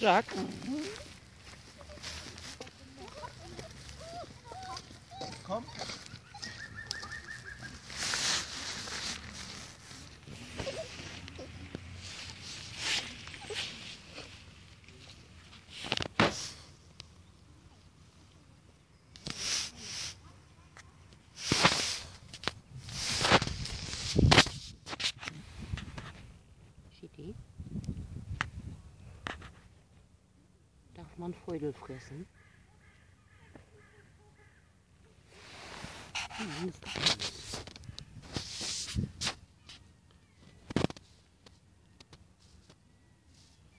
Jacques? Komm. Man Feudel fressen? Nein,